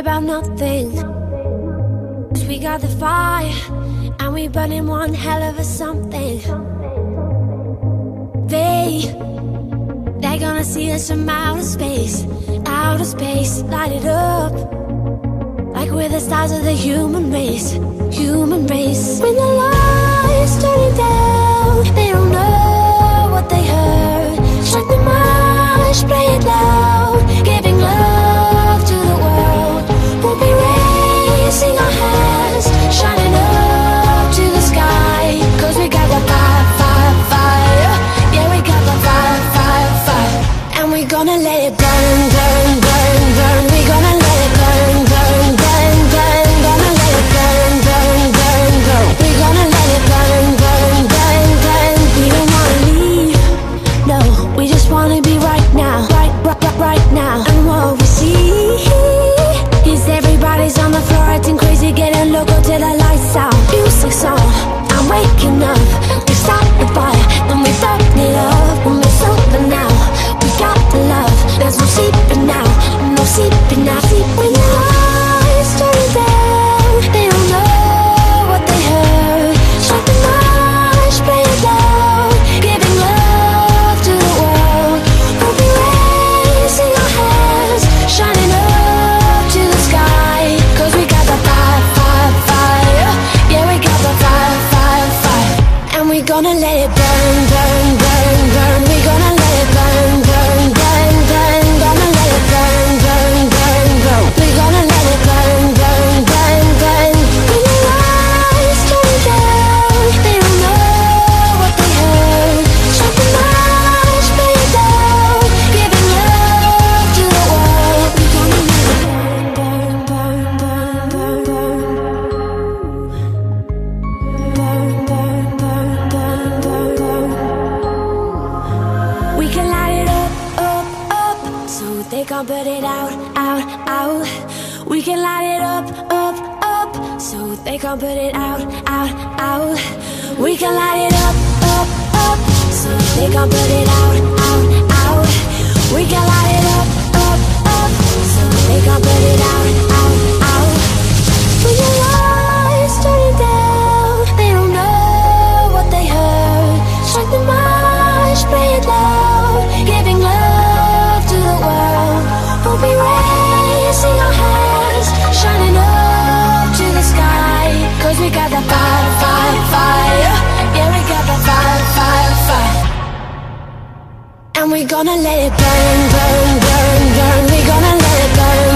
about nothing. Cause we got the fire, and we burning one hell of a something. They, they're gonna see us from outer space, outer space, light it up. Like we're the stars of the human race, human race. When the lights turning down. right now. And what on, put it out, out, out. We can light it up, up, up. So they can put it out, out, out. We can light it up, up, up. So they can put it out, out, out. We can light it up. fire, fire, fire. Yeah, we got fire, fire, fire. And we gonna let it burn, burn, burn, burn. We gonna let it burn.